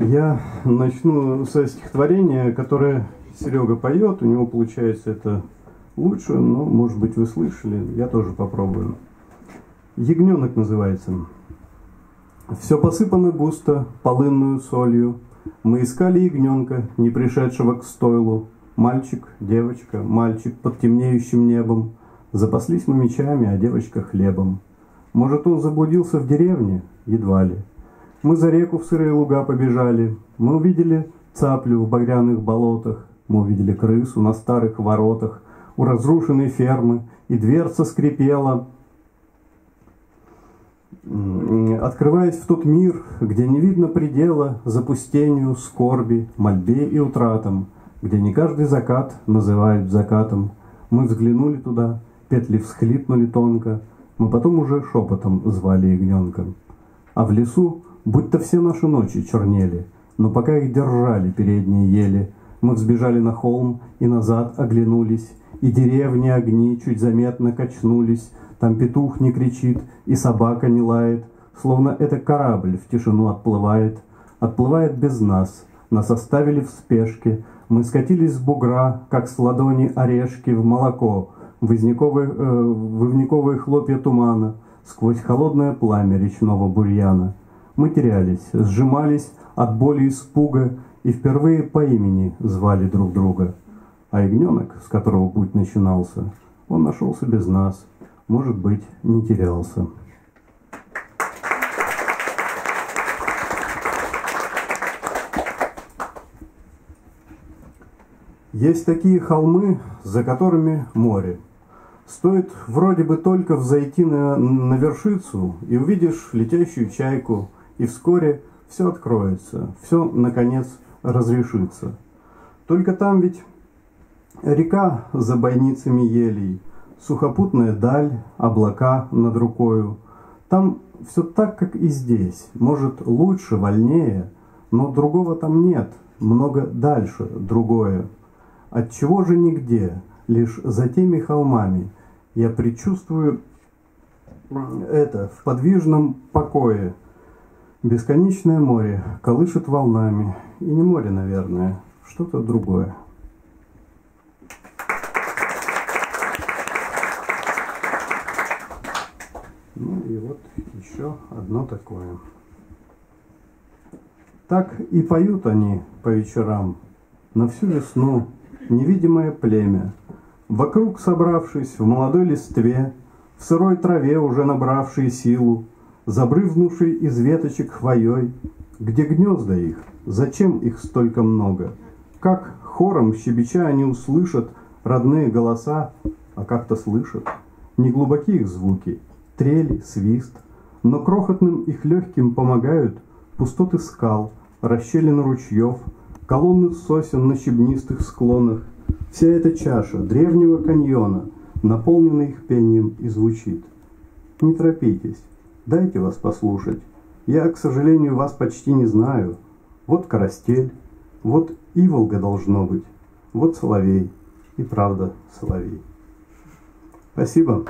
Я начну со стихотворения, которое Серега поет. У него получается это лучше, но, может быть, вы слышали. Я тоже попробую. Ягненок называется. Все посыпано густо полынную солью. Мы искали ягненка, не пришедшего к стойлу. Мальчик, девочка, мальчик под темнеющим небом. Запаслись мы мечами, а девочка хлебом. Может, он заблудился в деревне? Едва ли. Мы за реку в сырые луга побежали. Мы увидели цаплю в багряных болотах. Мы увидели крысу на старых воротах у разрушенной фермы, и дверца скрипела, открываясь в тот мир, где не видно предела запустению, скорби, мольбе и утратам, где не каждый закат называют закатом. Мы взглянули туда, петли всхлипнули тонко, мы потом уже шепотом звали ягненка. А в лесу будто все наши ночи чернели, но пока их держали передние ели, мы взбежали на холм и назад оглянулись, и деревни огни чуть заметно качнулись, там петух не кричит, и собака не лает, словно это корабль в тишину отплывает, отплывает без нас, нас оставили в спешке, мы скатились с бугра, как с ладони орешки в молоко, вызняковые, э, хлопья тумана, сквозь холодное пламя речного бурьяна. Мы терялись, сжимались от боли и испуга, и впервые по имени звали друг друга. А ягненок, с которого путь начинался, он нашелся без нас, может быть, не терялся. Есть такие холмы, за которыми море. Стоит вроде бы только взойти на, на вершицу, и увидишь летящую чайку, и вскоре все откроется, все, наконец, разрешится. Только там ведь река за бойницами елей, сухопутная даль, облака над рукою. Там все так, как и здесь, может лучше, вольнее, но другого там нет, много дальше другое. Отчего же нигде, лишь за теми холмами, я предчувствую это в подвижном покое. Бесконечное море колышет волнами. И не море, наверное, что-то другое. Ну и вот еще одно такое. Так и поют они по вечерам на всю весну невидимое племя, вокруг собравшись в молодой листве, в сырой траве уже набравшие силу, забрызнувшей из веточек хвоей, где гнезда их, зачем их столько много? Как хором щебеча они услышат родные голоса, а как-то слышат. Не глубокие их звуки, трели, свист, но крохотным их легким помогают пустоты скал, расщелины ручьев, колонны сосен на щебнистых склонах. Вся эта чаша древнего каньона, наполненная их пением, и звучит. Не торопитесь, дайте вас послушать. Я, к сожалению, вас почти не знаю. Вот карастель, вот Иволга должно быть, вот соловей. И правда соловей. Спасибо.